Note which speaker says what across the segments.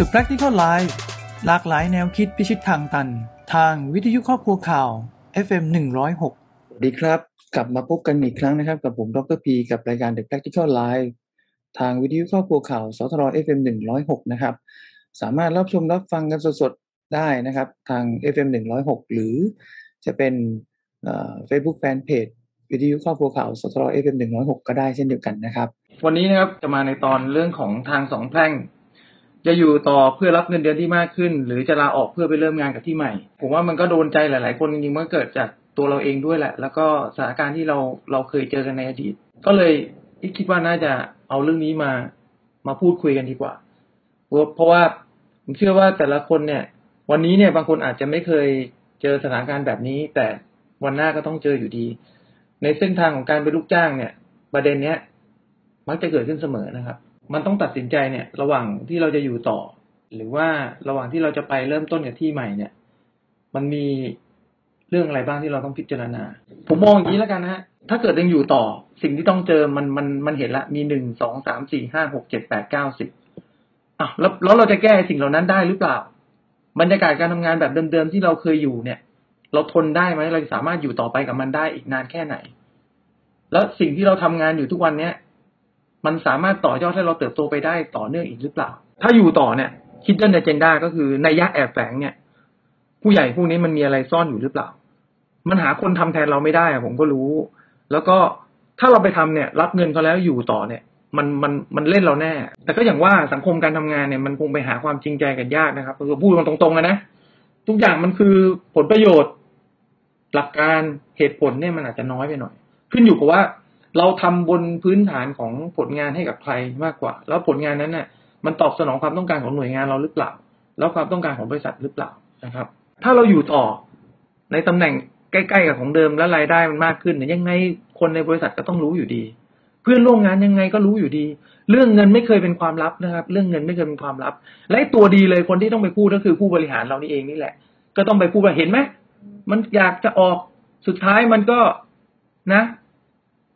Speaker 1: The Practical Life หลากหลายแนวคิดพิชิตทางตัน ทางวิทยุครอบครัวข่าว FM 106สวัสดีครับ กลับมาพบกันอีกครั้งนะครับ กับผมดรพีกับรายการ The Practical Life ทางวิทยุครอบครัวข่าวสทร FM 106นะครับ สามารถรับชมรับฟังกันสดๆ ได้นะครับ ทาง FM 106 หรือจะเป็นเฟซบุ๊กแฟนเพจวิทยุครอบครัวข่าวสทร FM 106 ก็ได้เช่นเดียวกันนะครับ วันนี้นะครับจะมาในตอนเรื่องของทางสองแพร่ง จะอยู่ต่อเพื่อรับเงินเดือนที่มากขึ้น หรือจะลาออกเพื่อไปเริ่มงานกับที่ใหม่ ผมว่ามันก็โดนใจหลาย ๆ คนจริงๆมันเกิดจากตัวเราเองด้วยแหละ แล้วก็สถานการณ์ที่เราเราเคยเจอกันในอดีต ก็เลยคิดว่าน่าจะเอาเรื่องนี้มามาพูดคุยกันดีกว่า เพราะว่าผมเชื่อว่าแต่ละคนเนี่ย วันนี้เนี่ยบางคนอาจจะไม่เคยเจอสถานการณ์แบบนี้ แต่วันหน้าก็ต้องเจออยู่ดี ในเส้นทางของการเป็นลูกจ้างเนี่ย ประเด็นเนี้ยมักจะเกิดขึ้นเสมอนะครับ มันต้องตัดสินใจเนี่ย ระหว่างที่เราจะอยู่ต่อ หรือว่าระหว่างที่เราจะไปเริ่มต้นกับที่ใหม่เนี่ย มันมีเรื่องอะไรบ้างที่เราต้องพิจารณา ผมมองอย่างนี้แล้วกันนะฮะ ถ้าเกิดยังอยู่ต่อ สิ่งที่ต้องเจอมันมันมันเห็นละ มีหนึ่งสองสามสี่ห้าหกเจ็ดแปดเก้าสิบอะแล้วแล้วเราจะแก้สิ่งเหล่านั้นได้หรือเปล่า บรรยากาศการทำงานแบบเดิมๆที่เราเคยอยู่เนี่ย เราทนได้ไหมเราสามารถอยู่ต่อไปกับมันได้อีกนานแค่ไหน แล้วสิ่งที่เราทำงานอยู่ทุกวันเนี้ย มันสามารถต่อยอดให้เราเติบโตไปได้ต่อเนื่องอีกหรือเปล่า ถ้าอยู่ต่อเนี่ยคิดเรื่องในเจนด้าก็คือในยะแอบแฝงเนี่ย ผู้ใหญ่พวกนี้มันมีอะไรซ่อนอยู่หรือเปล่า มันหาคนทำแทนเราไม่ได้ผมก็รู้ แล้วก็ถ้าเราไปทำเนี่ย รับเงินเขาแล้วอยู่ต่อเนี่ย มันมันมันเล่นเราแน่ แต่ก็อย่างว่าสังคมการทำงานเนี่ยมันคงไปหาความจริงใจกันยากนะครับคือพูดตรงๆนะทุกอย่างมันคือผลประโยชน์ หลักการเหตุผลเนี่ยมันอาจจะน้อยไปหน่อย ขึ้นอยู่กับว่า เราทำบนพื้นฐานของผลงานให้กับใครมากกว่า แล้วผลงานนั้นเนี่ยมันตอบสนองความต้องการของหน่วยงานเราหรือเปล่า แล้วความต้องการของบริษัทหรือเปล่านะครับ ถ้าเราอยู่ต่อในตำแหน่งใกล้ๆกับของเดิมและรายได้มันมากขึ้นเนี่ยยังไงคนในบริษัทก็ต้องรู้อยู่ดี เพื่อนร่วมงานยังไงก็รู้อยู่ดี เรื่องเงินไม่เคยเป็นความลับนะครับ เรื่องเงินไม่เคยเป็นความลับ และตัวดีเลยคนที่ต้องไปพูดก็คือผู้บริหารเรานี่เองนี่แหละ ก็ต้องไปพูดว่าเห็นไหมมันอยากจะออกสุดท้ายมันก็นะ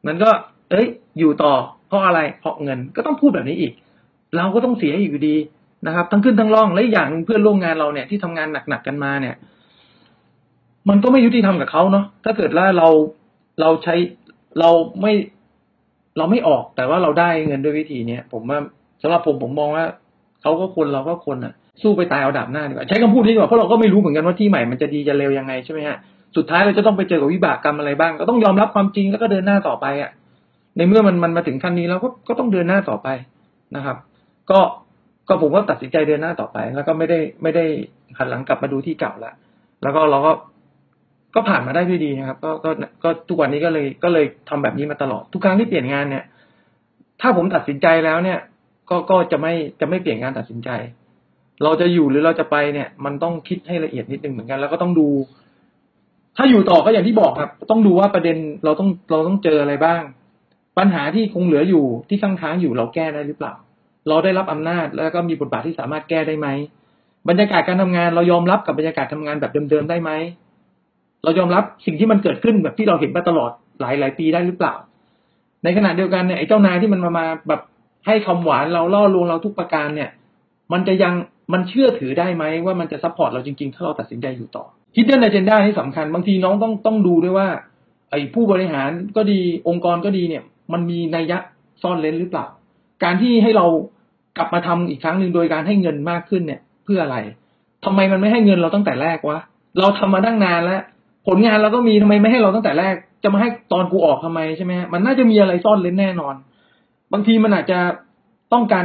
Speaker 1: มันก็ เอ้ย อยู่ต่อเพราะอะไรเพราะเงินก็ต้องพูดแบบนี้อีก เราก็ต้องเสียอยู่ดีนะครับ ทั้งขึ้นทั้งล่องและอย่างเพื่อนร่วมงานเราเนี่ยที่ทำงานหนักๆกันมาเนี่ย มันก็ไม่ยุติธรรมกับเขาเนาะถ้าเกิดว่าเราเราใช้เราไม่เราไม่ออกแต่ว่าเราได้เงินด้วยวิธีเนี้ยผมว่าสำหรับผมผมมองว่าเขาก็คนเราก็คนอะ สู้ไปตายเอาดาบหน้าดีกว่าใช้คำพูดนี้ดีกว่าเพราะเราก็ไม่รู้เหมือนกันว่าที่ใหม่มันจะดีจะเร็วยังไงใช่ไหมฮะ สุดท้ายเราจะต้องไปเจอกับวิบากกรรมอะไรบ้าง ก็ต้องยอมรับความจริงแล้วก็เดินหน้าต่อไปอะ ในเมื่อมันมันมาถึงขั้นนี้แล้วก็ก็ต้องเดินหน้าต่อไปนะครับ ก็ก็ผมก็ตัดสินใจเดินหน้าต่อไป แล้วก็ไม่ได้ไม่ได้หันหลังกลับมาดูที่เก่าละแล้วก็เราก็ก็ผ่านมาได้ด้วยดีนะครับ ก็ก็ก็ทุกวันนี้ก็เลยก็เลยทำแบบนี้มาตลอดทุกครั้งที่เปลี่ยนงานเนี่ย ถ้าผมตัดสินใจแล้วเนี่ย ก็ก็จะไม่จะไม่เปลี่ยนงานตัดสินใจ เราจะอยู่หรือเราจะไปเนี่ย มันต้องคิดให้ละเอียดนิดนึงเหมือนกัน แล้วก็ต้องดู ถ้าอยู่ต่อก็อย่างที่บอกครับ ต้องดูว่าประเด็นเราต้องเราต้องเจออะไรบ้าง ปัญหาที่คงเหลืออยู่ที่ค้างค้างอยู่เราแก้ได้หรือเปล่า เราได้รับอำนาจแล้วก็มีบทบาทที่สามารถแก้ได้ไหมบรรยากาศการทำงานเรายอมรับกับบรรยากาศทำงานแบบเดิมๆได้ไหมเรายอมรับสิ่งที่มันเกิดขึ้นแบบที่เราเห็นมาตลอดหลายหลายปีได้หรือเปล่า ในขณะเดียวกันเนี่ยไอ้เจ้านายที่มันมามาแบบให้คำหวานเราล่อลวงเราทุกประการเนี่ย มันจะยังมันเชื่อถือได้ไหมว่ามันจะ support เราจริงๆ ถ้าเราตัดสินใจอยู่ต่อ คิดเรื่อง agenda นี่สำคัญ บางทีน้องต้องต้องดูด้วยว่า ไอ้ผู้บริหารก็ดีองค์กรก็ดีเนี่ย มันมีนัยยะซ่อนเร้นหรือเปล่า การที่ให้เรากลับมาทำอีกครั้งหนึ่งโดยการให้เงินมากขึ้นเนี่ย เพื่ออะไรทำไมมันไม่ให้เงินเราตั้งแต่แรกวะเราทำมาตั้งนานแล้ว ผลงานเราก็มีทำไมไม่ให้เราตั้งแต่แรก จะมาให้ตอนกูออกทำไมใช่ไหมมันน่าจะมีอะไรซ่อนเล้นแน่นอน บางทีมันอาจจะต้องการ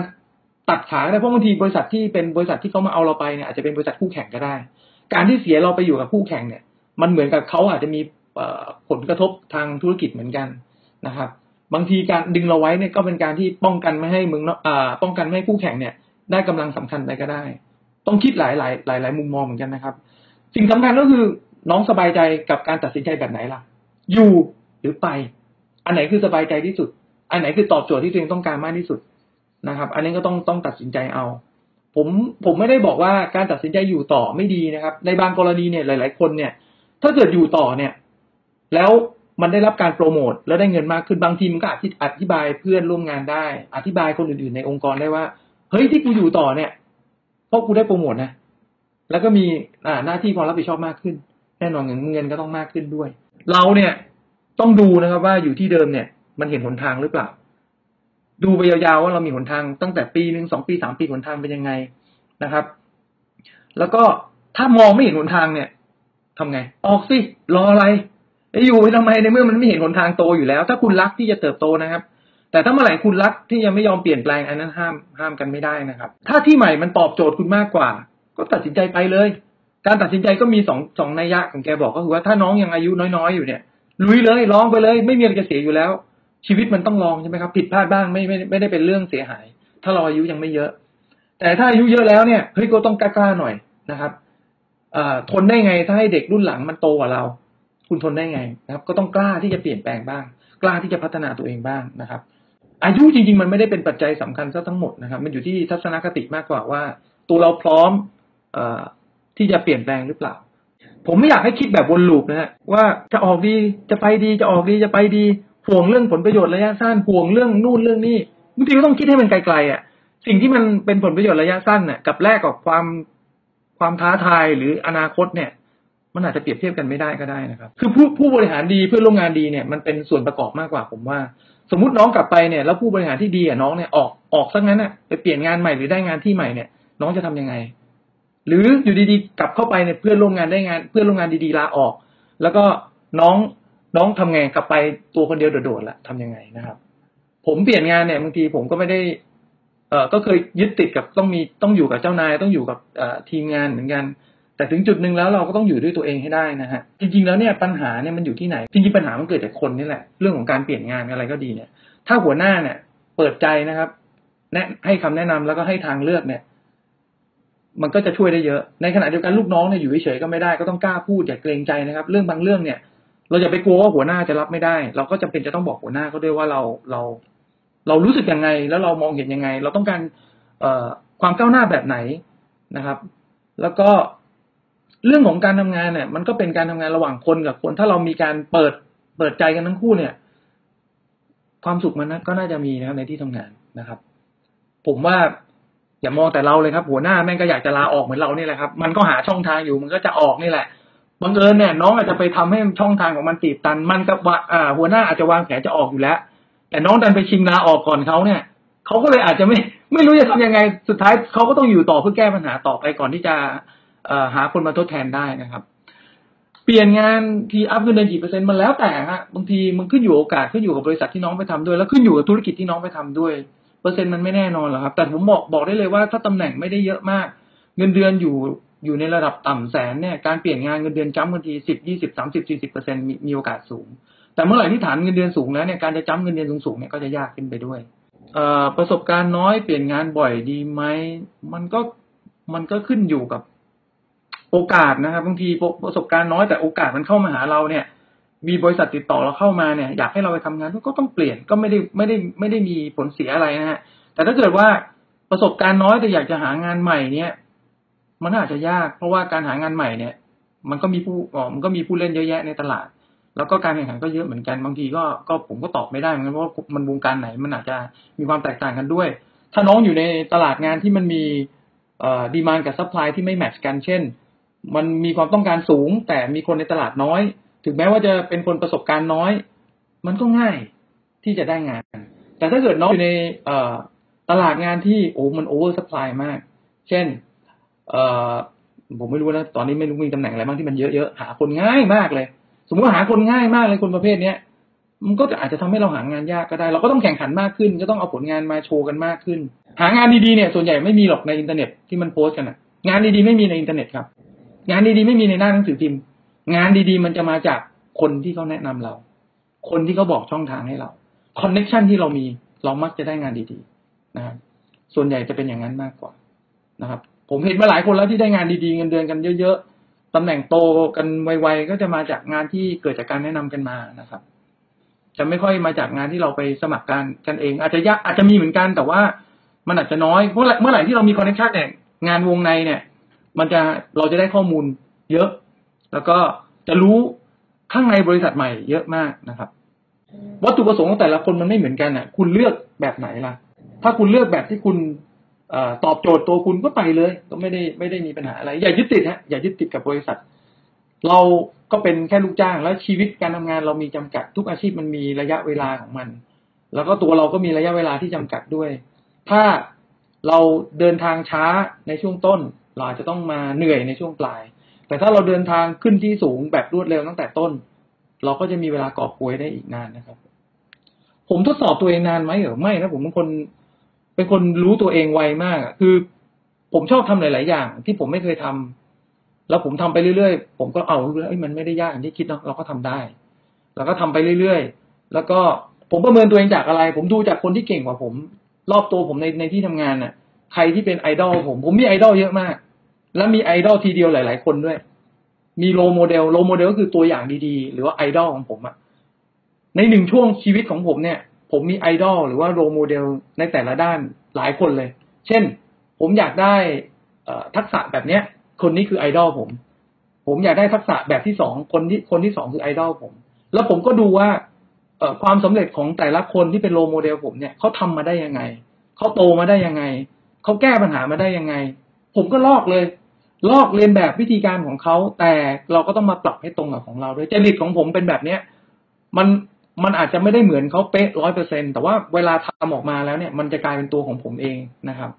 Speaker 1: ตัดขาได้เพราะบางทีบริษัทที่เป็นบริษัทที่เขามาเอาเราไปเนี่ยอาจจะเป็นบริษัทคู่แข่งก็ได้ การที่เสียเราไปอยู่กับคู่แข่งเนี่ย มันเหมือนกับเขาอาจจะมีผลกระทบทางธุรกิจเหมือนกันนะครับ บางทีการดึงเราไว้เนี่ยก็เป็นการที่ป้องกันไม่ให้มึงอ่าป้องกันไม่ให้คู่แข่งเนี่ย ได้กำลังสำคัญไปก็ได้ ต้องคิดหลายหลายหลายหลายมุมมองเหมือนกันนะครับ สิ่งสำคัญก็คือน้องสบายใจกับการตัดสินใจแบบไหนล่ะ อยู่หรือไป อันไหนคือสบายใจที่สุด อันไหนคือตอบโจทย์ที่ตัวเองต้องการมากที่สุดนะครับ อันนี้ก็ต้องต้องตัดสินใจเอา ผมผมไม่ได้บอกว่าการตัดสินใจอยู่ต่อไม่ดีนะครับ ในบางกรณีเนี่ยหลาย ๆ คนเนี่ย ถ้าเกิดอยู่ต่อเนี่ย แล้วมันได้รับการโปรโมทแล้วได้เงินมากขึ้นบางทีมันก็อธิบายเพื่อนร่วมงานได้ อธิบายคนอื่น ๆ ในองค์กรได้ว่าเฮ้ยที่กูอยู่ต่อเนี่ย
Speaker 2: เพราะกูได้โปรโมทนะแล้วก็มีอ่าหน้าที่ความรับผิดชอบมากขึ้น แน่นอนเงินเงินก็ต้องมากขึ้นด้วย เราเนี่ยต้องดูนะครับว่าอยู่ที่เดิมเนี่ย มันเห็นหนทางหรือเปล่า ดูไปยาวๆว่าเรามีหนทางตั้งแต่ปีหนึ่งสองปีสามปีหนทางเป็นยังไงนะครับ แล้วก็ถ้ามองไม่เห็นหนทางเนี่ยทำไง ออกสิรออะไรไอ้อยู่ไปทำไมในเมื่อมันไม่เห็นหนทางโตอยู่แล้ว ถ้าคุณรักที่จะเติบโตนะครับ แต่ถ้าเมื่อไหร่คุณรักที่ยังไม่ยอมเปลี่ยนแปลงอันนั้นห้ามห้ามกันไม่ได้นะครับ ถ้าที่ใหม่มันตอบโจทย์คุณมากกว่า ก็ตัดสินใจไปเลย การตัดสินใจก็มีสองสองนัยยะของแกบอกก็คือว่าถ้าน้องยังอายุน้อยๆอยู่เนี่ยลุยเลยลองไปเลย ไม่มีอะไรจะเสียอยู่แล้ว ชีวิตมันต้องลองใช่ไหมครับ ผิดพลาดบ้างไม่ไม่ไม่ได้เป็นเรื่องเสียหาย ถ้าเราอายุยังไม่เยอะ แต่ถ้าอายุเยอะแล้วเนี่ยเฮ้ยก็ต้องกล้าๆหน่อยนะครับทนได้ไงถ้าให้เด็กรุ่นหลังมันโตกว่าเรา คุณทนได้ไงนะครับ ก็ต้องกล้าที่จะเปลี่ยนแปลงบ้าง กล้าที่จะพัฒนาตัวเองบ้างนะครับ อายุจริง ๆ มันไม่ได้เป็นปัจจัยสำคัญซะทั้งหมดนะครับ มันอยู่ที่ทัศนคติมากกว่าว่า ตัวเราพร้อมอที่จะเปลี่ยนแปลงหรือเปล่า ผมไม่อยากให้คิดแบบวนลูปนะฮะว่าจะออกดีจะไปดีจะออกดีจะไปดี ห่วงเรื่องผลประโยชน์ระยะสั้นห่วงเรื่องนู่นเรื่องนี้บางทีก็ต้องคิดให้มันไกลๆอะ สิ่งที่มันเป็นผลประโยชน์ระยะสั้นน่ะ กับแลกกับความความท้าทายหรืออนาคตเนี่ย มันอาจจะเปรียบเทียบกันไม่ได้ก็ได้นะครับ คือผู้ผู้บริหารดีเพื่อร่วมงานดีเนี่ยมันเป็นส่วนประกอบมากกว่าผมว่า สมมติน้องกลับไปเนี่ยแล้วผู้บริหารที่ดีอะน้องเนี่ยออกออกซะงั้นอะไปเปลี่ยนงานใหม่หรือได้งานที่ใหม่เนี่ย น้องจะทำยังไง หรืออยู่ดีๆ กลับเข้าไปเนี่ยเพื่อนร่วมงานได้งาน เพื่อนร่วมงานดีๆลาออก แล้วก็น้อง น้องทำไงกลับไปตัวคนเดียวโดดๆละทำยังไงนะครับ ผมเปลี่ยนงานเนี่ยบางทีผมก็ไม่ได้ เอ่อก็เคยยึดติดกับต้องมีต้องอยู่กับเจ้านายต้องอยู่กับทีมงานเหมือนกัน แต่ถึงจุดหนึ่งแล้วเราก็ต้องอยู่ด้วยตัวเองให้ได้นะฮะจริงๆแล้วเนี่ยปัญหาเนี่ยมันอยู่ที่ไหนจริงๆปัญหามันเกิดจากคนนี่แหละเรื่องของการเปลี่ยนงานอะไรก็ดีเนี่ย ถ้าหัวหน้าเนี่ย เปิดใจนะครับ แนะให้คำแนะนำแล้วก็ให้ทางเลือกเนี่ยมันก็จะช่วยได้เยอะ ในขณะเดียวกันลูกน้องเนี่ยอยู่เฉยๆก็ไม่ได้ก็ต้องกล้าพูดอย่าเกรงใจนะครับ เรื่องบางเรื่องเนี่ย เราจะไปกลัวว่าหัวหน้าจะรับไม่ได้ เราก็จำเป็นจะต้องบอกหัวหน้าเขาด้วยว่าเราเรา เรารู้สึกยังไง แล้วเรามองเห็นยังไง เราต้องการความก้าวหน้าแบบไหนนะครับ แล้วก็เรื่องของการทำงานเนี่ย มันก็เป็นการทำงานระหว่างคนกับคน ถ้าเรามีการเปิดเปิดใจกันทั้งคู่เนี่ย ความสุขมันก็น่าจะมีนะครับในที่ทำงานนะครับ ผมว่าอย่ามองแต่เราเลยครับ หัวหน้าแม่งก็อยากจะลาออกเหมือนเรานี่แหละครับ มันก็หาช่องทางอยู่มันก็จะออกนี่แหละ บังเอิญเนี่ยน้องอาจจะไปทำให้ช่องทางของมันตีบตัน มันกับว่าหัวหน้าอาจจะวางแผนจะออกอยู่แล้ว แต่น้องดันไปชิงลาออกก่อนเขาเนี่ยเขาก็เลยอาจจะไม่ไม่รู้จะทำยังไง สุดท้ายเขาก็ต้องอยู่ต่อเพื่อแก้ปัญหาต่อไปก่อนที่จะหาคนมาทดแทนได้นะครับ เปลี่ยนงานทีอัพเงินเดือนกี่เปอร์เซ็นต์มันแล้วแต่ฮะบางทีมันขึ้นอยู่โอกาสขึ้นอยู่กับบริษัทที่น้องไปทำด้วย แล้วขึ้นอยู่กับธุรกิจที่น้องไปทำด้วย เปอร์เซ็นต์มันไม่แน่นอนหรอกครับ แต่ผมบอกบอกได้เลยว่าถ้าตำแหน่งไม่ได้เยอะมาก เงินเดือนอยู่ อยู่ในระดับต่ำแสนเนี่ยการเปลี่ยนงานเงินเดือนจ้ำบางทีสิบยี่สิบสามสิบสี่สิบเปอร์เซ็นต์มีโอกาสสูง แต่เมื่อไหร่ที่ฐานเงินเดือนสูงแล้วเนี่ยการจะจ้ำเงินเดือนสูงๆเนี่ยก็จะยากขึ้นไปด้วยประสบการณ์น้อยเปลี่ยนงานบ่อยดีไหมมันก็มันก็ขึ้นอยู่กับโอกาสนะครับบางทีประสบการณ์น้อยแต่โอกาสมันเข้ามาหาเราเนี่ย มีบริษัทติดต่อเราเข้ามาเนี่ย อยากให้เราไปทำงานก็ต้องเปลี่ยนก็ไม่ได้ไม่ได้ไม่ได้มีผลเสียอะไรนะฮะแต่ถ้าเกิดว่าประสบการณ์น้อยแต่อยากจะหางานใหม่เนี่ย มันอาจจะยาก เพราะว่าการหางานใหม่เนี่ย มันก็มีผู้อ๋อมันก็มีผู้เล่นเยอะแยะในตลาด แล้วก็การแข่งขันก็เยอะเหมือนกันบางทีก็ก็ผมก็ตอบไม่ได้เหมือนกันเพราะว่ามันวงการไหนมันอาจจะมีความแตกต่างกันด้วย ถ้าน้องอยู่ในตลาดงานที่มันมีเอ่อ demand กับ supply ที่ไม่ match กันเช่น มันมีความต้องการสูง แต่มีคนในตลาดน้อย ถึงแม้ว่าจะเป็นคนประสบการณ์น้อย มันก็ง่ายที่จะได้งาน แต่ถ้าเกิดน้องอยู่ในตลาดงานที่โอ้มัน oversupply มาก เช่น เอผมไม่รู้นะตอนนี้ไม่รู้มีตำแหน่งอะไรบ้างที่มันเยอะๆหาคนง่ายมากเลย สมมติหาคนง่ายมากเลยคนประเภทเนี้ยมันก็อาจจะทำให้เราหางานยากก็ได้ เราก็ต้องแข่งขันมากขึ้นจะต้องเอาผลงานมาโชว์กันมากขึ้น หางานดีๆเนี่ยส่วนใหญ่ไม่มีหรอกในอินเทอร์เน็ตที่มันโพสต์กันอะงานดีๆไม่มีในอินเทอร์เน็ตครับ งานดีๆไม่มีในหน้าหนังสือพิมพ์ งานดีๆมันจะมาจากคนที่เขาแนะนำเรา คนที่เขาบอกช่องทางให้เรา connection ที่เรามีเรามักจะได้งานดีๆนะครับส่วนใหญ่จะเป็นอย่างนั้นมากกว่านะครับ ผมเห็นมาหลายคนแล้วที่ได้งานดีๆเงินเดือนกันเยอะๆตำแหน่งโตกันไวๆก็จะมาจากงานที่เกิดจากการแนะนำกันมานะครับ จะไม่ค่อยมาจากงานที่เราไปสมัครการกันเอง อาจจะยากอาจจะมีเหมือนกันแต่ว่ามันอาจจะน้อยเพราะเมื่อไหร่ที่เรามี connection เนี่ยงานวงในเนี่ย มันจะเราจะได้ข้อมูลเยอะ แล้วก็จะรู้ข้างในบริษัทใหม่เยอะมากนะครับ วัตถุประสงค์ของแต่ละคนมันไม่เหมือนกันอะ คุณเลือกแบบไหนล่ะ ถ้าคุณเลือกแบบที่คุณ ตอบโจทย์ตัวคุณก็ไปเลย ก็ไม่ได้ไม่ได้มีปัญหาอะไร อย่ายึดติดฮะอย่ายึดติดกับบริษัท เราก็เป็นแค่ลูกจ้างแล้วชีวิตการทำงานเรามีจำกัด ทุกอาชีพมันมีระยะเวลาของมัน แล้วก็ตัวเราก็มีระยะเวลาที่จำกัดด้วย ถ้าเราเดินทางช้าในช่วงต้น เราอาจจะต้องมาเหนื่อยในช่วงปลาย แต่ถ้าเราเดินทางขึ้นที่สูงแบบรวดเร็วตั้งแต่ต้น เราก็จะมีเวลากอบกวยได้อีกนานนะครับ ผมทดสอบตัวเองนานไหมเหรอไม่นะผมเป็นคน เป็นคนรู้ตัวเองไวมากคือ ผมชอบทำหลาย ๆ อย่าง ที่ผมไม่เคยทำแล้วผมทำไปเรื่อย ๆ ผมก็เอาเอ้ยมันไม่ได้ยากอย่างที่คิดเนาะเราก็ทำได้แล้วก็ทำไปเรื่อย ๆ แล้วก็ผมประเมินตัวเองจากอะไร ผมดูจากคนที่เก่งกว่าผม รอบตัวผมในในที่ทำงานน่ะ ใครที่เป็นไอดอลผม ผมมีไอดอลเยอะมาก แล้วมีไอดอลทีเดียวหลาย ๆ คนด้วย มี role model role model ก็คือตัวอย่างดี ๆ หรือว่าไอดอลของผมอะในหนึ่งช่วงชีวิตของผมเนี่ย ผมมีไอดอลหรือว่า role model ในแต่ละด้านหลายคนเลย เช่น ผมอยากได้ทักษะแบบเนี้ย คนนี้คือไอดอลผม ผมอยากได้ทักษะแบบที่สองคนที่คนที่สองคือไอดอลผม แล้วผมก็ดูว่าความสำเร็จของแต่ละคนที่เป็น role model ผมเนี่ยเขาทำมาได้ยังไงเขาโตมาได้ยังไงเขาแก้ปัญหามาได้ยังไง ผมก็ลอกเลย ลอกเลียนแบบวิธีการของเขาแต่เราก็ต้องมาปรับให้ตรงกับของเราด้วยจริตของผมเป็นแบบเนี้ย มัน มันอาจจะไม่ได้เหมือนเขาเป๊ะร้อยเปอร์เซ็นต์แต่ว่าเวลาทำออกมาแล้วเนี่ย มันจะกลายเป็นตัวของผมเองนะครับ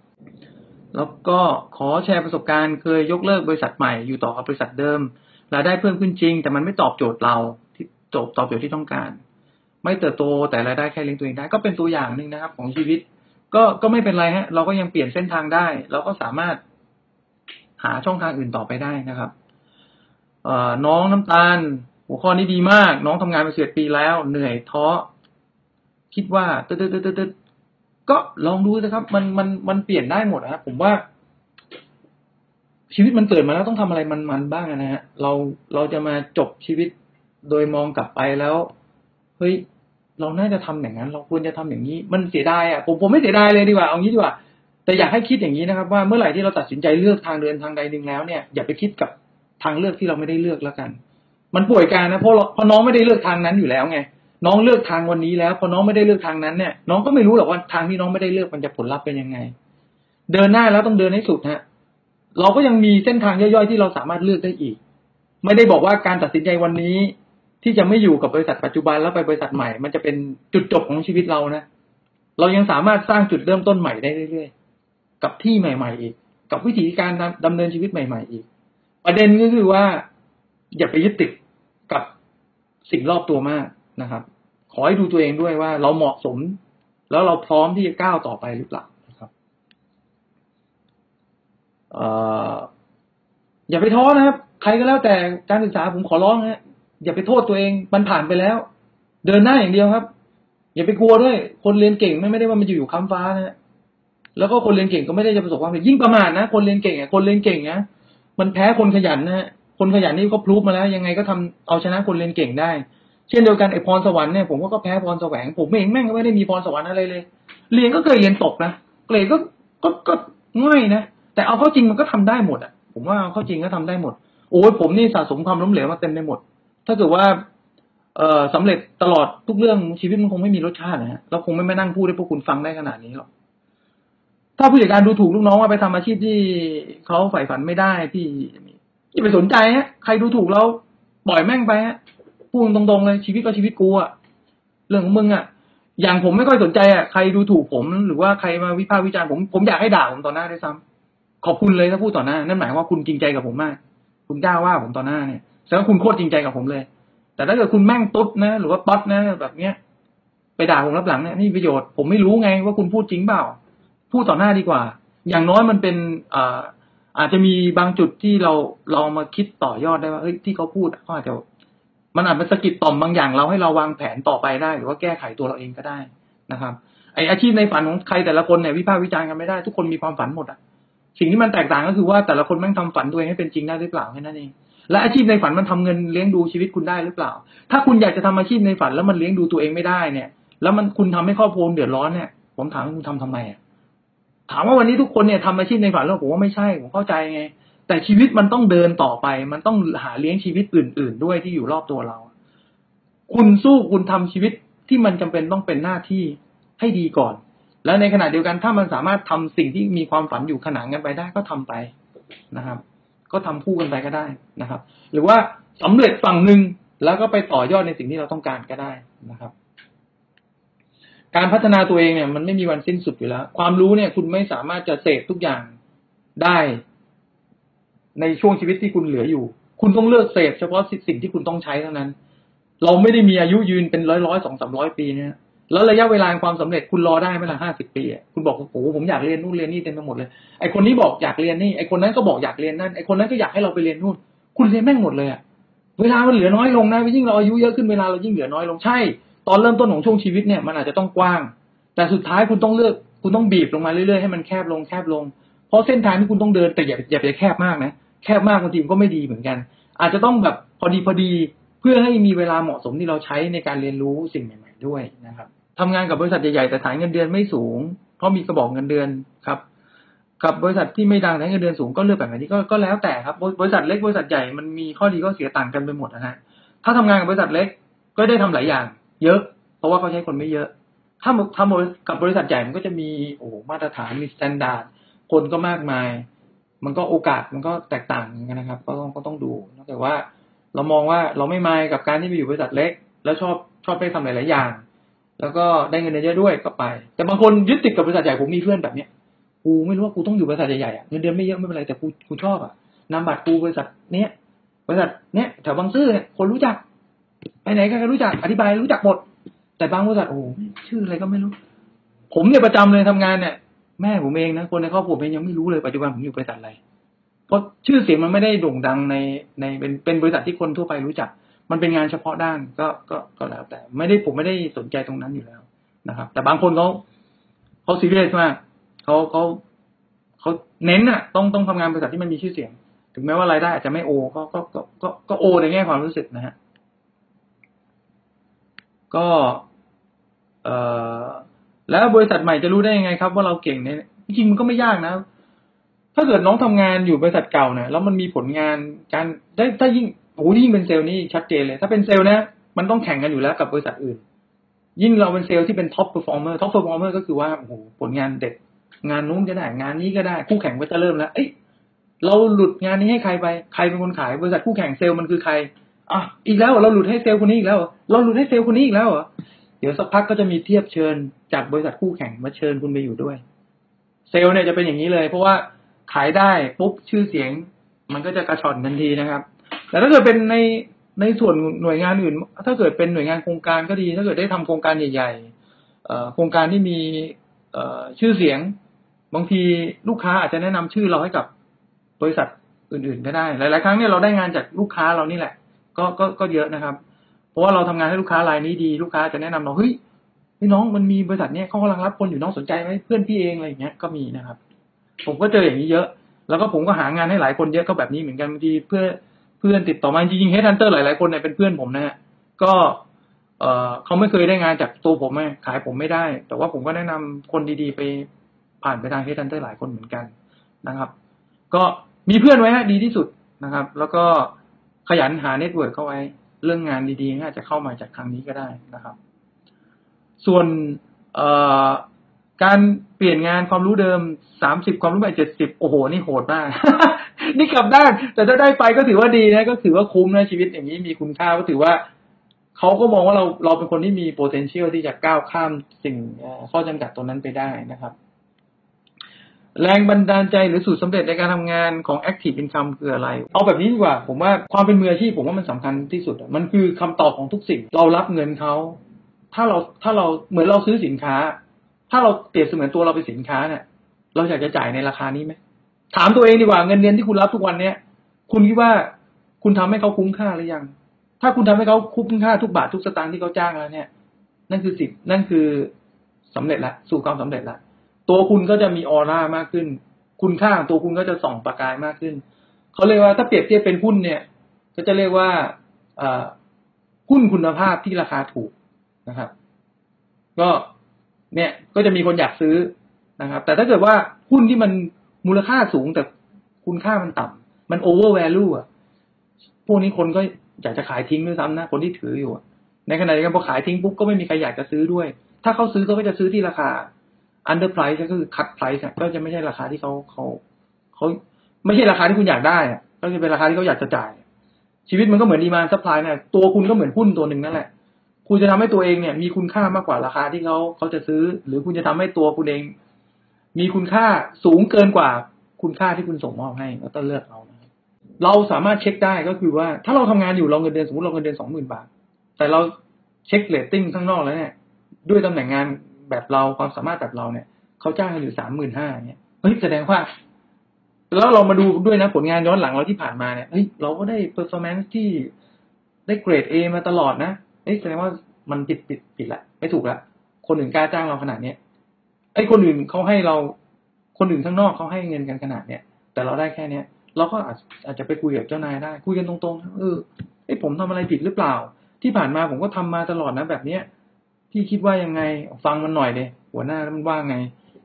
Speaker 2: แล้วก็ขอแชร์ประสบการณ์เคยยกเลิกบริษัทใหม่อยู่ต่อกับบริษัทเดิมรายได้เพิ่มขึ้นจริง แต่มันไม่ตอบโจทย์เราที่จบตอบโจทย์ที่ต้องการ ไม่เติบโตแต่รายได้แค่เลี้ยงตัวเองได้ก็เป็นตัวอย่างหนึ่งนะครับ ของชีวิต ก็ก็ไม่เป็นไรฮะ เราก็ยังเปลี่ยนเส้นทางได้ เราก็สามารถหาช่องทางอื่นต่อไปได้นะครับน้องน้ำตาล หัวข้อนี้ดีมาก น้องทำงานมาเสียปีแล้ว เหนื่อยท้อ คิดว่าตึ๊ดตึ๊ดตึ๊ดตึ๊ดก็ลองดูนะครับ มันมันมันเปลี่ยนได้หมดนะผมว่า ชีวิตมันเกิดมาแล้วต้องทำอะไรมันมันบ้างนะฮะเราเราจะมาจบชีวิตโดยมองกลับไปแล้วเฮ้ยเราน่าจะทำอย่างนั้น เราควรจะทำอย่างนี้ มันเสียดายอะผมผมไม่เสียดายเลยดีกว่าเอางี้ดีกว่า แต่อยากให้คิดอย่างนี้นะครับ ว่าเมื่อไหร่ที่เราตัดสินใจเลือกทางเดินทางใดหนึ่งแล้วเนี่ยอย่าไปคิดกับทางเลือกที่เราไม่ได้เลือกแล้วกัน มันป่วยการนะเพราะเพราะน้องไม่ได้เลือกทางนั้นอยู่แล้วไงน้องเลือกทางวันนี้แล้วพอน้องไม่ได้เลือกทางนั้นเนี่ยน้องก็ไม่รู้หรอกว่าทางที่น้องไม่ได้เลือกมันจะผลลัพธ์เป็นยังไง เดินหน้าแล้วต้องเดินให้สุดฮะเราก็ยังมีเส้นทางย่อยๆที่เราสามารถเลือกได้อีก ไม่ได้บอกว่าการตัดสินใจวันนี้ ที่จะไม่อยู่กับบริษัทปัจจุบันแล้วไปบริษัทใหม่ มันจะเป็นจุดจบของชีวิตเรานะเรายังสามารถสร้างจุดเริ่มต้นใหม่ได้เรื่อยๆกับที่ใหม่ ๆ อีก กับวิธีการดำเนินชีวิตใหม่ ๆ อีก ประเด็นก็คือว่า อย่าไปยึดติดกับสิ่งรอบตัวมากนะครับ ขอให้ดูตัวเองด้วยว่าเราเหมาะสม แล้วเราพร้อมที่จะก้าวต่อไปหรือเปล่านะครับอออย่าไปท้อนะครับ ใครก็แล้วแต่การศึกษาผมขอร้องนะอย่าไปโทษตัวเองมันผ่านไปแล้ว เดินหน้าอย่างเดียวครับ อย่าไปกลัวด้วย คนเรียนเก่งไม่ไม่ได้ว่ามันอยู่อยู่ค้ำฟ้านะแล้วก็คนเรียนเก่งก็ไม่ได้จะประสบความสำเร็จยิ่งประมาทนะ คนเรียนเก่งอะคนเรียนเก่งนะมันแพ้คนขยันนะ คนขยันนี่เขาพรูฟมาแล้ว ยังไงก็ทำเอาชนะคนเรียนเก่งได้ เช่นเดียวกันไอ้พรสวรรค์เนี่ยผมก็แพ้พรแสวง ผมเองแม่งก็ไม่ได้มีพรสวรรค์อะไรเลย เรียนก็เคยเรียนตกนะเกรดก็ก็ก็ง่ายนะแต่เอาเข้าจริงมันก็ทำได้หมดอะ ผมว่าเอาเข้าจริงก็ทำได้หมด โอ้ยผมนี่สะสมความล้มเหลวมาเต็มไปหมด ถ้าเกิดว่าเอ่อสำเร็จตลอดทุกเรื่องชีวิตมันคงไม่มีรสชาตินะฮะเราคงไม่มานั่งพูดให้พวกคุณฟังได้ขนาดนี้หรอกถ้าผู้จัดการดูถูกลูกน้องว่าไปทำอาชีพที่เขาใฝ่ฝันไม่ได้ที่ ที่ไปสนใจฮะใครดูถูกเราปล่อยแม่งไปฮะพูดตรงๆเลยชีวิตก็ชีวิตกูอะเรื่องของมึงอะอย่างผมไม่ค่อยสนใจอะใครดูถูกผมหรือว่าใครมาวิพากษ์วิจารณ์ผมผมอยากให้ด่าผมต่อหน้าด้วยซ้ำขอบคุณเลยถ้าพูดต่อหน้านั่นหมายว่าคุณจริงใจกับผมมาก คุณกล้าว่าผมต่อหน้าเนี่ยแสดงว่าคุณโคตรจริงใจกับผมเลย แต่ถ้าเกิดคุณแม่งตุ๊ดนะ หรือว่าป๊อตนะแบบเนี้ยไปด่าผมรับหลังเนี่ยนี่ประโยชน์ผมไม่รู้ไงว่าคุณพูดจริงเปล่า พูดต่อหน้าดีกว่า อย่างน้อยมันเป็นอ่า อาจจะมีบางจุดที่เราเรามาคิดต่อยอดได้ว่าเฮ้ยที่เขาพูดเขาอาจจะมันอาจเป็นสกิดต่อมบางอย่างเราให้เราวางแผนต่อไปได้ หรือว่าแก้ไขตัวเราเองก็ได้นะครับ ไออาชีพในฝันของใครแต่ละคนเนี่ยวิพากษ์วิจารณ์กันไม่ได้ ทุกคนมีความฝันหมดอะสิ่งที่มันแตกต่างก็คือว่าแต่ละคนแม่งทำฝันตัวเองให้เป็นจริงได้หรือเปล่าแค่นั้นเองและอาชีพในฝันมันทำเงินเลี้ยงดูชีวิตคุณได้หรือเปล่า ถ้าคุณอยากจะทำอาชีพในฝันแล้วมันเลี้ยงดูตัวเองไม่ได้เนี่ย แล้วมันคุณทำให้ครอบครัวเดือดร้อนเนี่ย ผมถามคุณทำทำไมอะ ถามว่าวันนี้ทุกคนเนี่ยทำอาชีพในฝันแล้วผมว่าไม่ใช่ผมเข้าใจไง แต่ชีวิตมันต้องเดินต่อไป มันต้องหาเลี้ยงชีวิตอื่น ๆ ด้วยที่อยู่รอบตัวเรา คุณสู้คุณทำชีวิตที่มันจำเป็นต้องเป็นหน้าที่ให้ดีก่อน แล้วในขณะเดียวกันถ้ามันสามารถทำสิ่งที่มีความฝันอยู่ขนานกันไปได้ก็ทำไปนะครับ ก็ทำคู่กันไปก็ได้นะครับ หรือว่าสำเร็จฝั่งหนึ่งแล้วก็ไปต่อยอดในสิ่งที่เราต้องการก็ได้นะครับ การพัฒนาตัวเองเนี่ย มันไม่มีวันสิ้นสุดอยู่แล้ว ความรู้เนี่ย คุณไม่สามารถจะเสพทุกอย่างได้ในช่วงชีวิตที่คุณเหลืออยู่ คุณต้องเลือกเสพเฉพาะสิ่งที่คุณต้องใช้เท่านั้น เราไม่ได้มีอายุยืนเป็นร้อยร้อยสองสามร้อยปีเนี่ยแล้วระยะเวลาความสำเร็จคุณรอได้ไหมล่ะห้าสิบปีคุณบอกโอ้โหผมอยากเรียนนู่นเรียนนี่เต็มไปหมดเลยไอคนนี้บอกอยากเรียนนี่ไอคนนั้นก็บอกอยากเรียนนั่นไอคนนั้นก็อยากให้เราไปเรียนนู่น คุณเรียนแม่งหมดเลยอะเวลามันเหลือน้อยลงนะยิ่งเราอายุเยอะขึ้นเวลาเรายิ่งเหลือน้อยลงใช่ ตอนเริ่มต้นของช่วงชีวิตเนี่ยมันอาจจะต้องกว้าง แต่สุดท้ายคุณต้องเลือก คุณต้องบีบลงมาเรื่อยๆให้มันแคบลงแคบลง เพราะเส้นทางที่คุณต้องเดินแต่อย่าอย่าไปแคบมากนะแคบมากบางทีก็ไม่ดีเหมือนกัน อาจจะต้องแบบพอดีพอดีเพื่อให้มีเวลาเหมาะสมที่เราใช้ในการเรียนรู้สิ่งใหม่ ๆด้วยนะครับทำงานกับบริษัทใหญ่ๆแต่ฐานเงินเดือนไม่สูง เพราะมีกระบอกเงินเดือนครับกับบริษัทที่ไม่ดังแต่เงินเดือนสูงก็เลือกแบบนี้ก็ก็แล้วแต่ครับบริษัทเล็กบริษัทใหญ่มันมีข้อดีข้อเสียต่างกันไปหมดนะฮะถ้าทำงานกับบริษัทเล็กก็ได้ทำหลายอย่าง เยอะ เพราะว่าเขาใช้คนไม่เยอะ ถ้าทำกับบริษัทใหญ่มันก็จะมีโอ้มาตรฐานมี standard คนก็มากมาย มันก็โอกาสมันก็แตกต่างกันนะครับ ก็ต้องก็ต้องดูแต่ว่า เรามองว่าเราไม่มายกับการที่ไปอยู่บริษัทเล็ก แล้วชอบชอบไปทำหลายๆอย่าง แล้วก็ได้เงินเดือนเยอะด้วยก็ไป แต่บางคนยึดติดกับบริษัทใหญ่ผมมีเพื่อนแบบเนี้ยกูไม่รู้ว่ากูต้องอยู่บริษัทใหญ่ๆอะเงินเดือนไม่เยอะไม่เป็นไรแต่กูกูชอบอะนำบัตรกูบริษัทเนี้ยบริษัทเนี้ยแถวบางซื่อเนี่ยคนรู้จัก ไปไหนก็รู้จักอธิบายรู้จักหมด แต่บางบริษัทโอ้ชื่ออะไรก็ไม่รู้ ผมเนี่ยประจำเลยทำงานเนี่ย แม่ผมเองนะคนในครอบครัวเองยังไม่รู้เลยปัจจุบันผมอยู่บริษัทอะไรเพราะชื่อเสียงมันไม่ได้โด่งดังในในเป็นเป็นบริษัทที่คนทั่วไปรู้จัก มันเป็นงานเฉพาะด้านก็ก็ก็แล้วแต่ ไม่ได้ผมไม่ได้สนใจตรงนั้นอยู่แล้วนะครับ แต่บางคนเขาเขาซีเรียสมากเขาเขาเขาเน้นอะ ต้องต้องทำงานบริษัทที่มันมีชื่อเสียง ถึงแม้ว่ารายได้อาจจะไม่โอก็ก็ก็ก็โอในแง่ความรู้สึกนะฮะ ก็เอ่อแล้วบริษัทใหม่จะรู้ได้ยังไงครับ ว่าเราเก่งเนี่ยจริงมันก็ไม่ยากนะ ถ้าเกิดน้องทำงานอยู่บริษัทเก่าเนี่ยแล้วมันมีผลงานการได้ถ้ายิ่งโอ้ยิ่งเป็นเซลล์นี่ชัดเจนเลย ถ้าเป็นเซลล์นะมันต้องแข่งกันอยู่แล้วกับบริษัทอื่น ยิ่งเราเป็นเซลล์ที่เป็น top performer top performer ก็คือว่าโอ้โหผลงานเด็ด งานนู้นก็ได้ งานนี้ก็ได้ คู่แข่งก็จะเริ่มแล้ว เอ้ยเราหลุดงานนี้ให้ใครไป ใครเป็นคนขาย บริษัทคู่แข่งเซลล์มันคือใคร อะอีกแล้วเราหลุดให้เซลล์คนนี้อีกแล้วเราหลุดให้เซลล์คนนี้อีกแล้วเหรอเดี๋ยวสักพักก็จะมีเทียบเชิญจากบริษัทคู่แข่งมาเชิญคุณไปอยู่ด้วย เซลล์เนี่ยจะเป็นอย่างนี้เลย เพราะว่าขายได้ปุ๊บชื่อเสียง มันก็จะกระชอนทันทีนะครับ แต่ถ้าเกิดเป็นในในส่วนหน่วยงานอื่น ถ้าเกิดเป็นหน่วยงานโครงการก็ดี ถ้าเกิดได้ทำโครงการใหญ่ๆโครงการที่มีชื่อเสียง บางทีลูกค้าอาจจะแนะนำชื่อเราให้กับบริษัทอื่นๆก็ได้ หลายๆครั้งเนี่ยเราได้งานจากลูกค้าเรานี่แหละ ก็ก็ก็เยอะนะครับ เพราะว่าเราทำงานให้ลูกค้ารายนี้ดีลูกค้าจะแนะนำเราเฮ้ยพี่น้องมันมีบริษัทเนี้ยเขากำลังรับคนอยู่น้องสนใจไหมเพื่อนพี่เองอะไรอย่างเงี้ยก็มีนะครับ ผมก็เจออย่างนี้เยอะ แล้วก็ผมก็หางานให้หลายคนเยอะก็แบบนี้เหมือนกันบางทีเพื่อเพื่อนติดต่อมาจริงๆ headhunter หลายๆคนเนี่ยเป็นเพื่อนผมนะฮะก็เออเขาไม่เคยได้งานจากตัวผมไงขายผมไม่ได้ แต่ว่าผมก็แนะนำคนดีๆ ไปผ่านไปทาง headhunter หลายคนเหมือนกันนะครับ ก็มีเพื่อนไว้ฮะดีที่สุดนะครับ แล้วก็ ขยันหา network เข้าไว้ เรื่องงานดีๆอาจจะเข้ามาจากทางนี้ก็ได้นะครับ ส่วนการเปลี่ยนงานความรู้เดิมสามสิบความรู้ใหม่เจ็ดสิบโอ้โห นี่โหดมาก นี่กลับด้าน แต่ถ้าได้ไปก็ถือว่าดีนะ ก็ถือว่าคุ้มนะชีวิตอย่างนี้มีคุณค่าก็ถือว่าเขาก็มองว่าเราเราเป็นคนที่มี potential ที่จะก้าวข้ามสิ่งข้อจำกัดตรงนั้นไปได้นะครับ แรงบันดาลใจหรือสูตรสาเร็จในการทำงานของ active income คืออะไร เอาแบบนี้ดีกว่า ผมว่าความเป็นมืออาชีพผมว่ามันสำคัญที่สุด มันคือคำตอบของทุกสิ่ง เรารับเงินเขา ถ้าเราถ้าเราเหมือนเราซื้อสินค้า ถ้าเราเปรียบเสมือนตัวเราเป็นสินค้าเนี่ย เราอยากจะจ่ายในราคานี้ไหม ถามตัวเองดีกว่าเงินเดือนที่คุณรับทุกวันเนี้ยคุณคิดว่าคุณทำให้เขาคุ้มค่าหรือยัง ถ้าคุณทำให้เขาคุ้มค่าทุกบาททุกสตางค์ที่เขาจ้างแล้วเนี่ย นั่นคือสิบนั่นคือสำเร็จละ สู่ความสำเร็จละ ตัวคุณก็จะมีออร่ามากขึ้น คุณค่าของตัวคุณก็จะส่องประกายมากขึ้น เขาเรียกว่าถ้าเปรียบเทียบเป็นหุ้นเนี่ย ก็จะเรียกว่าหุ้นคุณภาพที่ราคาถูกนะครับ ก็เนี่ยก็จะมีคนอยากซื้อนะครับ แต่ถ้าเกิดว่าหุ้นที่มันมูลค่าสูงแต่คุณค่ามันต่ำมันโอเวอร์แวลูอะพวกนี้คนก็อยากจะขายทิ้งด้วยซ้ำนะ คนที่ถืออยู่ ในขณะเดียวกันพอขายทิ้งปุ๊บก็ไม่มีใครอยากจะซื้อด้วย ถ้าเขาซื้อเขาก็จะซื้อที่ราคา under price ก็คือ cut price อะก็จะไม่ใช่ราคาที่เขาเขาเขาไม่ใช่ราคาที่คุณอยากได้ก็จะเป็นราคาที่เขาอยากจะจ่าย ชีวิตมันก็เหมือน demand supply นะตัวคุณก็เหมือนหุ้นตัวหนึ่งนั่นแหละคุณจะทำให้ตัวเองเนี่ย มีคุณค่ามากกว่าราคาที่เขาเขาจะซื้อ หรือคุณจะทำให้ตัวคุณเอง มีคุณค่าสูงเกินกว่าคุณค่าที่คุณส่งมอบให้ก็ต้องเลือกเอาเราสามารถเช็คได้ก็คือว่า ถ้าเราทำงานอยู่เราเงินเดือนสมมติเราเงินเดือนสองหมื่นบาท แต่เราเช็คเรตติ้งข้างนอกแล้วเนี่ย ด้วยตำแหน่งงาน แบบเราความสามารถแบบเราเนี่ยเขาจ้างกันอยู่สามหมื่นห้าเนี่ยเฮ้ยแสดงว่า แล้วเรามาดูด้วยนะผลงานย้อนหลังเราที่ผ่านมาเนี่ยเฮ้ยเราก็ได้เ e อร์ฟอร์แมนซ์ที่ได้เกรดเอมาตลอดนะเฮ้ยแสดงว่ามันผิดผิดผิดละไม่ถูกละคนอื่นกล้าจ้างเราขนาดเนี้ยไอ้คนอื่นเขาให้เราคนอื่นข้างนอกเขาให้เงินกันขนาดเนี้ยแต่เราได้แค่เนี้ยเราก็อาจอาจจะไปคุยกับเจ้านายได้ คุยกันตรงๆเออไอ้ผมทำอะไรผิดหรือเปล่า ที่ผ่านมาผมก็ทำมาตลอดนะแบบเนี้ย พี่คิดว่ายังไง ฟังมันหน่อยเลยหัวหน้ามันว่าไง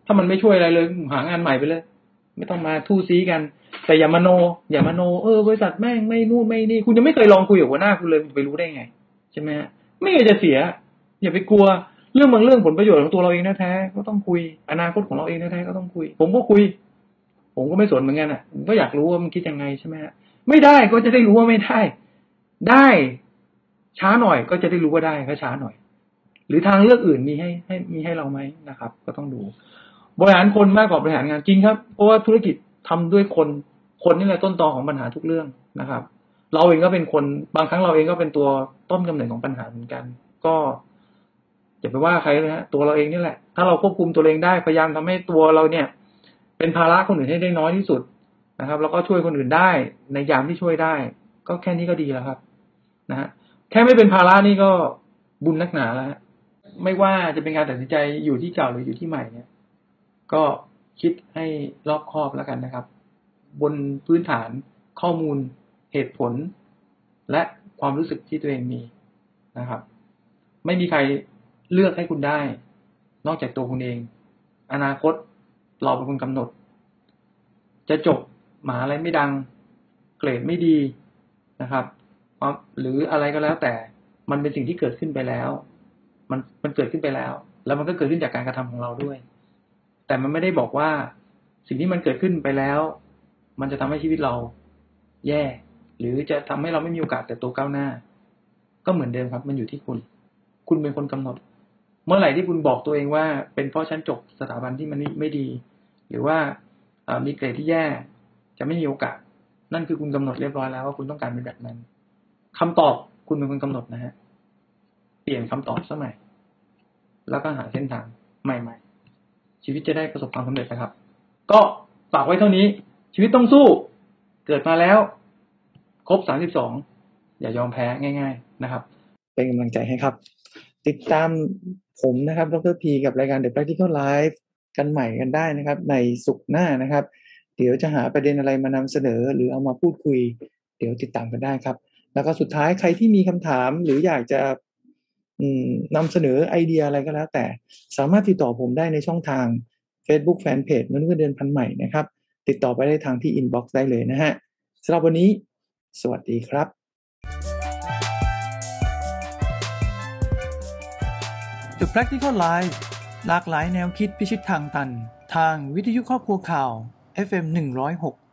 Speaker 2: ถ้ามันไม่ช่วยอะไรเลย หางานใหม่ไปเลย ไม่ต้องมาทู่ซีกัน แต่อย่ามาโน อย่ามาโน เออบริษัทแม่งไม่นู่นไม่นี่ คุณยังไม่เคยลองคุยกับหัวหน้าคุณเลยไปรู้ได้ไงใช่ไหมฮะไม่จะเสีย อย่าไปกลัวเรื่องบางเรื่องผลประโยชน์ของตัวเราเองแท้ๆก็ต้องคุย อนาคตของเราเองแท้ๆก็ต้องคุย ผมก็คุย ผมก็ไม่สนเหมือนกันอะผมก็อยากรู้ว่ามันคิดยังไงใช่ไหมฮะไม่ได้ก็จะได้รู้ว่าไม่ได้ ได้ ช้าหน่อยก็จะได้รู้ว่าได้ก็ช้าหน่อย หรือทางเลือกอื่นมีให้ให้มีให้เราไหมนะครับ ก็ต้องดู บริหารคนมากกว่าบริหารงานจริงครับ เพราะว่าธุรกิจทำด้วยคนคนนี่แหละต้นตอของปัญหาทุกเรื่องนะครับ เราเองก็เป็นคนบางครั้งเราเองก็เป็นตัวต้นกำเนิดของปัญหาเหมือนกัน ก็อย่าไปว่าใครนะฮะตัวเราเองนี่แหละ ถ้าเราควบคุมตัวเองได้พยายามทำให้ตัวเราเนี่ย เป็นภาระคนอื่นให้ได้น้อยที่สุดนะครับ แล้วก็ช่วยคนอื่นได้ในยามที่ช่วยได้ ก็แค่นี้ก็ดีแล้วครับ นะฮะแค่ไม่เป็นภาระนี่ก็บุญนักหนาแล้วฮะ ไม่ว่าจะเป็นการตัดสินใจอยู่ที่เก่าหรืออยู่ที่ใหม่เนี่ย ก็คิดให้รอบคอบแล้วกันนะครับ บนพื้นฐานข้อมูลเหตุผล และความรู้สึกที่ตัวเองมีนะครับ ไม่มีใครเลือกให้คุณได้ นอกจากตัวคุณเอง อนาคตเราเป็นคนกำหนด จะจบหมาอะไรไม่ดัง เกรดไม่ดีนะครับหรืออะไรก็แล้วแต่มันเป็นสิ่งที่เกิดขึ้นไปแล้ว มันมันเกิดขึ้นไปแล้ว แล้วมันก็เกิดขึ้นจากการกระทำของเราด้วย แต่มันไม่ได้บอกว่าสิ่งที่มันเกิดขึ้นไปแล้ว มันจะทำให้ชีวิตเราแย่ หรือจะทำให้เราไม่มีโอกาสแต่ตัวก้าวหน้า ก็เหมือนเดิมครับ มันอยู่ที่คุณ คุณเป็นคนกำหนด เมื่อไหร่ที่คุณบอกตัวเองว่า เป็นเพราะฉันจบสถาบันที่มันไม่ดี หรือว่ามีเกรดที่แย่ จะไม่มีโอกาส นั่นคือคุณกำหนดเรียบร้อยแล้วว่าคุณต้องการเป็นแบบนั้นคำตอบคุณเป็นคนกำหนดนะฮะ เปลี่ยนคำตอบสมัย แล้วก็หาเส้นทางใหม่ๆ ชีวิตจะได้ประสบความสำเร็จนะครับ ก็ฝากไว้เท่านี้ ชีวิตต้องสู้ เกิดมาแล้ว ครบสามสิบสองอย่ายอมแพ้ง่าย ๆนะครับ
Speaker 1: เป็นกำลังใจให้ครับ ติดตามผมนะครับ ดรพีกับรายการ The Practical Life กันใหม่กันได้นะครับ ในสุขหน้านะครับ เดี๋ยวจะหาประเด็นอะไรมานำเสนอ หรือเอามาพูดคุย เดี๋ยวติดตามกันได้ครับ แล้วก็สุดท้ายใครที่มีคำถามหรืออยากจะ นำเสนอไอเดียอะไรก็แล้ว แต่สามารถติดต่อผมได้ในช่องทาง Facebook Fanpage มนุษย์เงินเดือนพันใหม่นะครับ ติดต่อไปได้ทางที่ inbox ได้เลยนะฮะสำหรับวันนี้ สวัสดีครับ The Practical Life หลากหลายแนวคิดพิชิตทางตัน ทางวิทยุครอบครัวข่าว FM 106